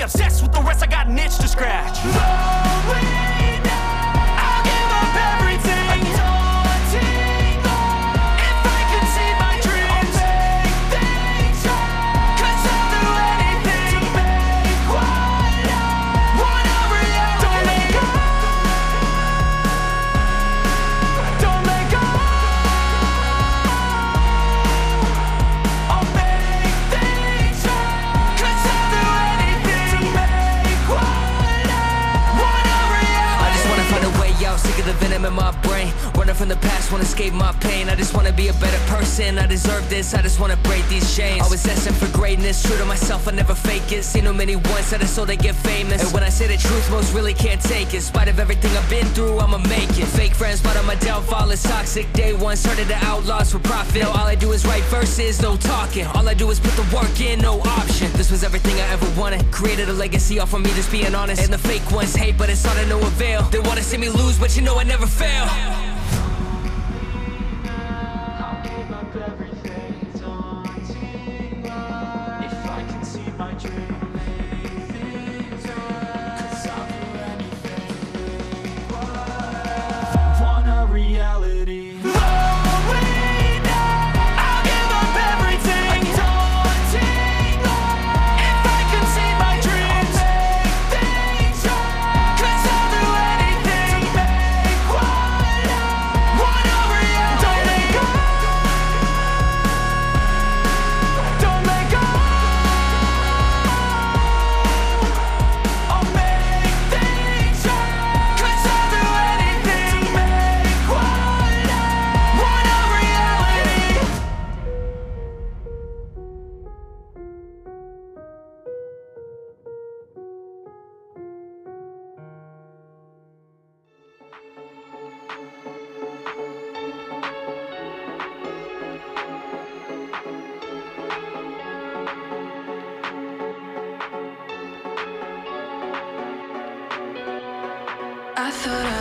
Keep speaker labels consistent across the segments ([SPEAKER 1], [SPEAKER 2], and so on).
[SPEAKER 1] obsessed with the rest, I got an itch to scratch. I
[SPEAKER 2] just wanna break these chains. Always asking for greatness, true to myself. I never fake it. Seen too many once that I so they get famous. And when I say the truth, most really can't take it. In spite of everything I've been through, I'ma make it. Fake friends, but on my downfall is toxic. Day one started the outlaws for profit. Now all I do is write verses, no talking. All I do is put the work in, no option. This was everything I ever wanted. Created a legacy off of me, just being honest. And the fake ones hate, but it's all to no avail. They wanna see me lose, but you know I never fail.
[SPEAKER 1] My dream,
[SPEAKER 3] thought I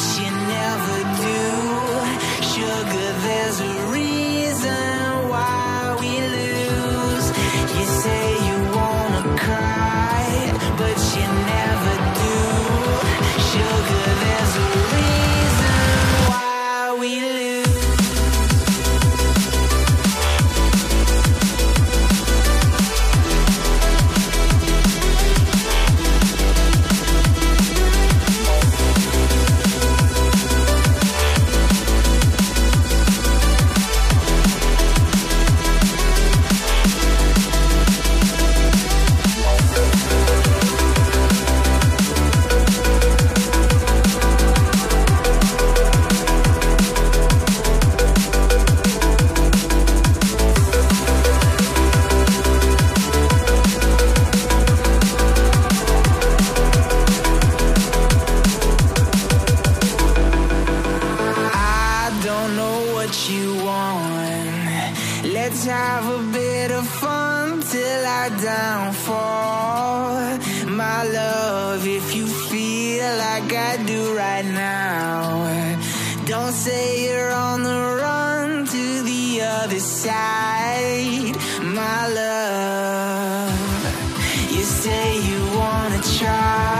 [SPEAKER 4] you You say you wanna try.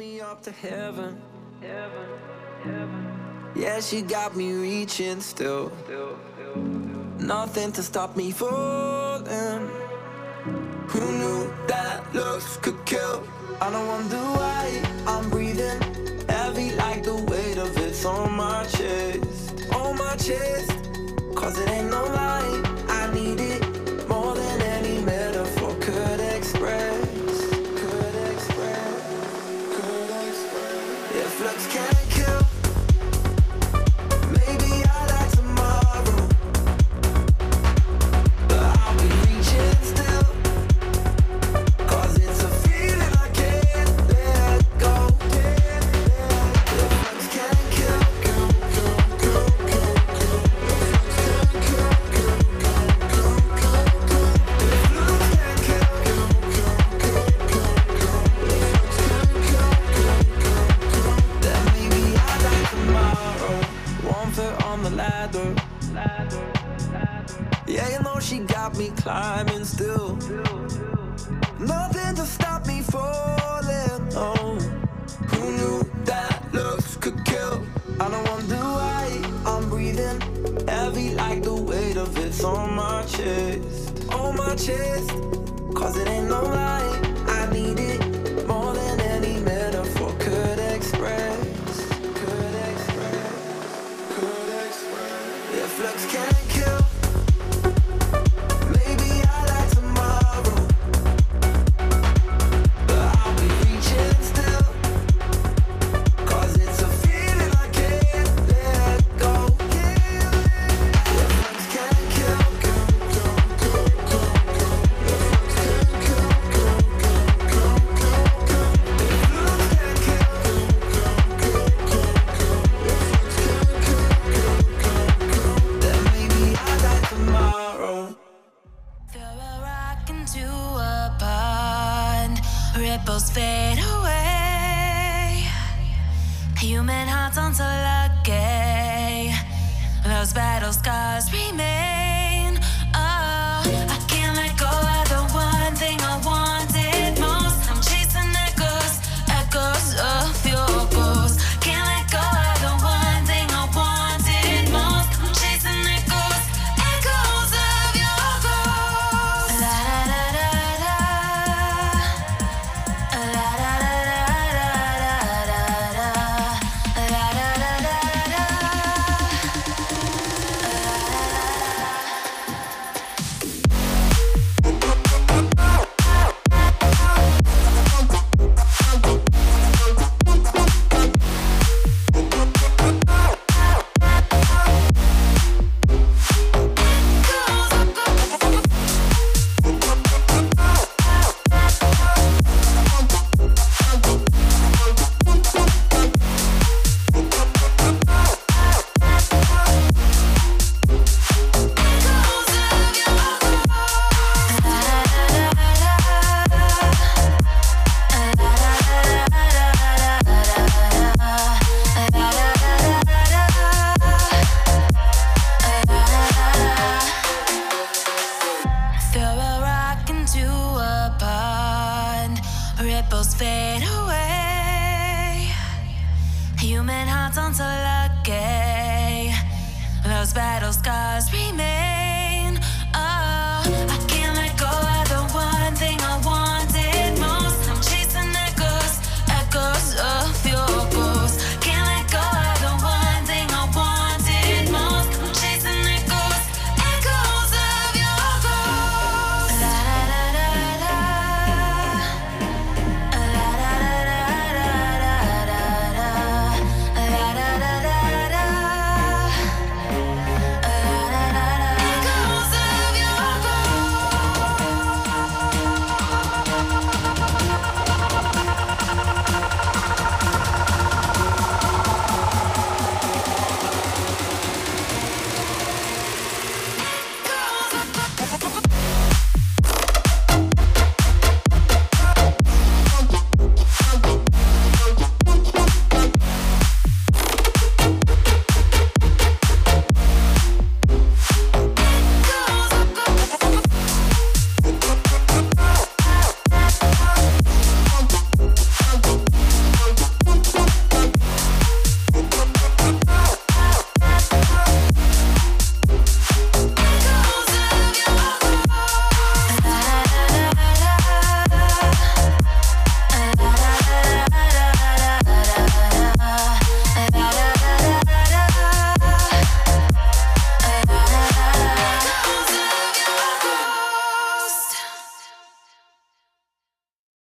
[SPEAKER 4] me up to heaven. Heaven, heaven. Yeah, she got me reaching still. still, still, still. Nothing to stop me falling. Who knew that looks could kill? I don't wonder why I'm breathing heavy like the weight of it's on my chest. On my chest. Cause it ain't no breathing heavy like the weight of it's on my chest. On my chest, cause it ain't no lie.
[SPEAKER 3] fade away. Human hearts aren't so lucky. Those battle scars remain. Oh, I can't let go.